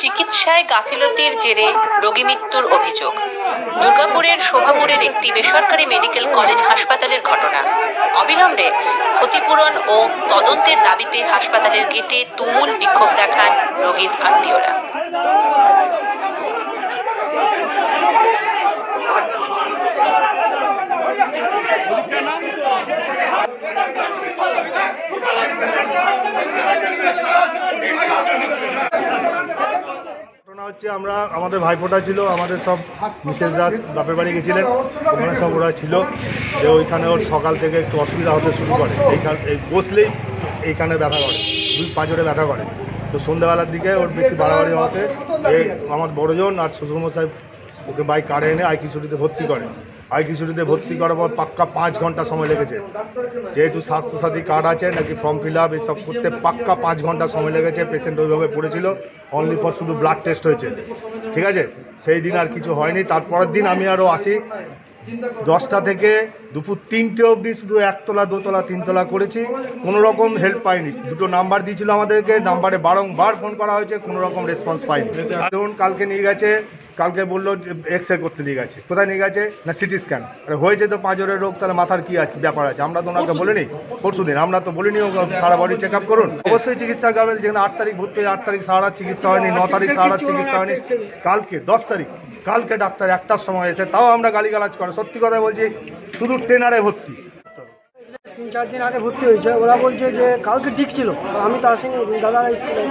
চিকিৎসায় গাফিলতির জেরে রোগী মৃত্যুর অভিযোগ। দুর্গাপুরের শোভাপুরের একটি বেসরকারি মেডিকেল কলেজ হাসপাতালের ঘটনা। অবিলম্বে ক্ষতিপূরণ ও তদন্তের দাবিতে হাসপাতালের গেটে তুমুল বিক্ষোভ দেখান রোগীর আত্মীয়রা ঘটনা হচ্ছে আমরা, আমাদের ভাইফোঁটা ছিল, আমাদের সব মিসেসরা বাপের বাড়ি গেছিলেন, ওখানে সব ওরা ছিল। যে ওইখানে ওর সকাল থেকে একটু অসুবিধা হতে শুরু করে। এইখান, এই বসলেই এইখানে ব্যথা করে, দুই পাঁচরে ব্যথা করে। তো সন্ধ্যাবেলার দিকে ওর বেশি বাড়াবাড়ি হওয়াতে আমার বড়জন আর শ্বশুরমশাই ওকে বাইক কারে এনে আই কিশোরীতে ভর্তি করে। আই কিশোরীতে ভর্তি করার পর পাক্কা পাঁচ ঘণ্টা সময় লেগেছে। যেহেতু স্বাস্থ্যসাথী কার্ড আছে, নাকি ফর্ম ফিল আপ এসব করতে পাক্কা পাঁচ ঘণ্টা সময় লেগেছে পেশেন্ট ওইভাবে পড়েছিল অনলি ফর শুধু ব্লাড টেস্ট হয়েছে। ঠিক আছে? সেই দিন আর কিছু হয়নি, তারপরের দিন আমি আরও আসি। দশটা থেকে দুপুর তিনটে অবধি শুধু একতলা, দোতলা, তিনতলা করেছি, কোনো রকম হেল্প পাইনি। দুটো নাম্বার দিয়েছিল আমাদেরকে নাম্বারে বারংবার ফোন করা হয়েছে, কোনো রকম রেসপন্স পাইনি। ধরুন কালকে নিয়ে গেছে কালকে বলল এক্স রে করতে নিয়ে গেছে। কোথায় নিয়ে গেছে? না সিটি স্ক্যান হয়েছে তো পাঁচরের রোগ তাহলে মাথার কি আছে ব্যাপার আছে? আমরা তো ওনাকে বলিনি। পরশু দিন আমরা তো বলিনি সারা বডি চেক আপ করুন অবশ্যই চিকিৎসা করবেন যেখানে আট তারিখ ভর্তি হয়ে আট তারিখ সারা চিকিৎসা হয়নি ন তারিখ সারা চিকিৎসা হয়নি। কালকে দশ তারিখ কালকে ডাক্তার একটার সময় এসে তাও আমরা গালিগালাজ করে। সত্যি কথা বলছি শুধু ট্রেনারে ভর্তি। তিন চার দিন আগে ভর্তি হয়েছে। ওরা বলছে যে কালকে ঠিক ছিল। আমি তার সঙ্গে দাদারা এসেছিলেন।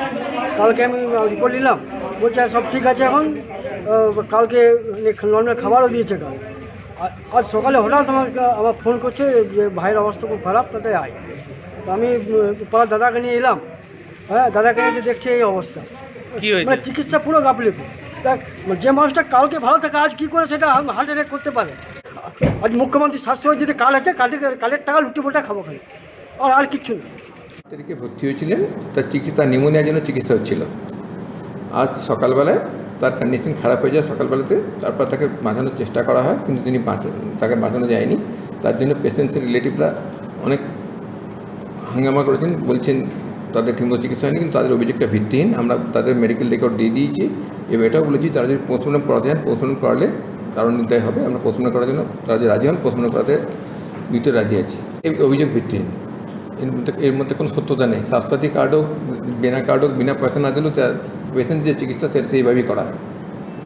কালকে আমি রিপোর্ট নিলাম। বলছে হ্যাঁ, সব ঠিক আছে এখন? কালকে নর্মাল খাবারও দিয়েছে কাল। আর- আজ সকালে হঠাৎ আমাকে আমার ফোন করছে যে ভাইয়ের অবস্থা খুব খারাপ তাতে আয়। তো আমি পাড়ার দাদাকে নিয়ে এলাম। হ্যাঁ দাদাকে এসে দেখছি এই অবস্থা। মানে চিকিৎসা পুরো গাফলিত। দেখ যে মানুষটা কালকে ভালো থাকে আজ কি করে সেটা হার্ট অ্যাটাক করতে পারে? আজ মুখ্যমন্ত্রী স্বাস্থ্য যদি কাল আছে কালের কালের টাকা লুটি পোটা খাব খালি। আর আর কিচ্ছু না। তারিখে ভর্তি হয়েছিলেন তার চিকিৎসা নিউমোনিয়ার জন্য চিকিৎসা হচ্ছিল। আজ সকালবেলায় তার কন্ডিশন খারাপ হয়ে যায় সকালবেলাতে, তারপর তাকে বাঁচানোর চেষ্টা করা হয়, কিন্তু তিনি তাকে বাঁচানো যায়নি। তার জন্য পেশেন্টসের রিলেটিভরা অনেক হাঙ্গামা করেছেন, বলছেন তাদের ঠিকমতো চিকিৎসা হয়নি, কিন্তু তাদের অভিযোগটা ভিত্তিহীন। আমরা তাদের মেডিকেল রেকর্ড দিয়ে দিয়েছি এবং এটাও বলেছি, তারা যদি পোস্টমর্টম করাতে চান পোস্টমর্টম করালে কারণ নির্দায় হবে, আমরা পোস্টমর্টম করার জন্য তারা যদি রাজি হন পোস্টমর্টম করাতে দিতে রাজি আছি। এই অভিযোগ ভিত্তিহীন। এর মধ্যে এর মধ্যে কোনো সত্যতা নেই। স্বাস্থ্যসাথী কার্ড হোক, বিনা কার্ড হোক, বিনা পয়সা না দিলেও দিয়ে চিকিৎসা সেটা সেইভাবেই করা হয়।